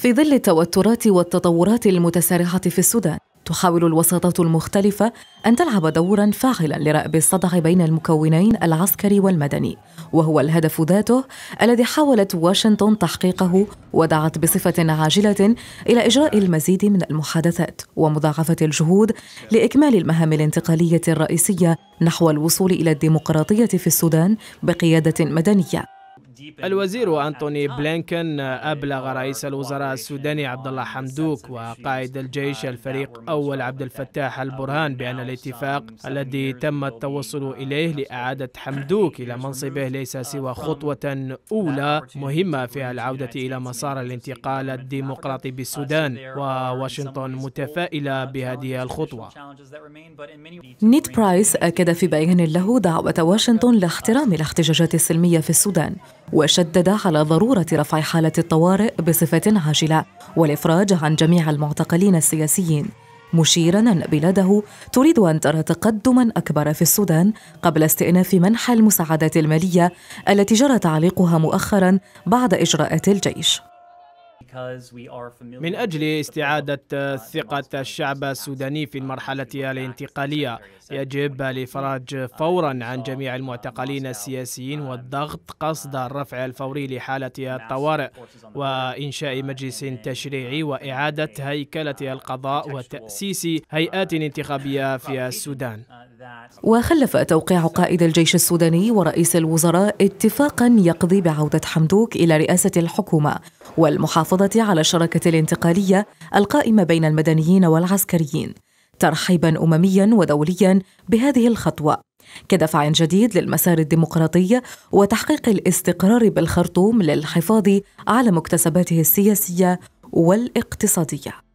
في ظل التوترات والتطورات المتسارعة في السودان تحاول الوساطات المختلفة أن تلعب دورا فاعلا لرأب الصدع بين المكونين العسكري والمدني وهو الهدف ذاته الذي حاولت واشنطن تحقيقه ودعت بصفة عاجلة إلى إجراء المزيد من المحادثات ومضاعفة الجهود لإكمال المهام الانتقالية الرئيسية نحو الوصول إلى الديمقراطية في السودان بقيادة مدنية. الوزير أنتوني بلينكن أبلغ رئيس الوزراء السوداني عبد الله حمدوك وقائد الجيش الفريق أول عبد الفتاح البرهان بأن الاتفاق الذي تم التوصل إليه لإعادة حمدوك إلى منصبه ليس سوى خطوة أولى مهمة في العودة إلى مسار الانتقال الديمقراطي بالسودان وواشنطن متفائلة بهذه الخطوة نيد برايس أكد في بيان له دعوة واشنطن لاحترام الاحتجاجات السلمية في السودان وشدد على ضرورة رفع حالة الطوارئ بصفة عاجلة والإفراج عن جميع المعتقلين السياسيين. مشيرا أن بلاده تريد أن ترى تقدما أكبر في السودان قبل استئناف منح المساعدات المالية التي جرى تعليقها مؤخرا بعد إجراءات الجيش. من أجل استعادة ثقة الشعب السوداني في المرحلة الانتقالية. يجب الإفراج فورا عن جميع المعتقلين السياسيين والضغط قصد الرفع الفوري لحالة الطوارئ وإنشاء مجلس تشريعي وإعادة هيكلة القضاء وتأسيس هيئات انتخابية في السودان. وخلف توقيع قائد الجيش السوداني ورئيس الوزراء اتفاقا يقضي بعودة حمدوك إلى رئاسة الحكومة والمحافظة على الشراكة الانتقالية القائمة بين المدنيين والعسكريين ترحيبا أمميا ودوليا بهذه الخطوة. كدفع جديد للمسار الديمقراطي وتحقيق الاستقرار بالخرطوم للحفاظ على مكتسباته السياسية والاقتصادية.